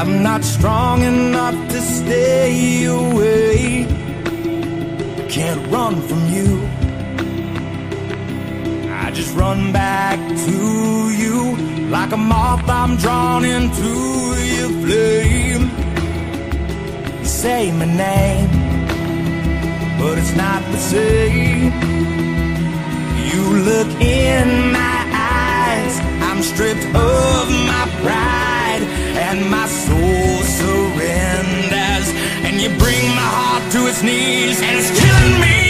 I'm not strong enough to stay away. Can't run from you. I just run back to you like a moth. I'm drawn into your flame. You say my name, but it's not the same. My soul surrenders. And you bring my heart to its knees, and it's killing me.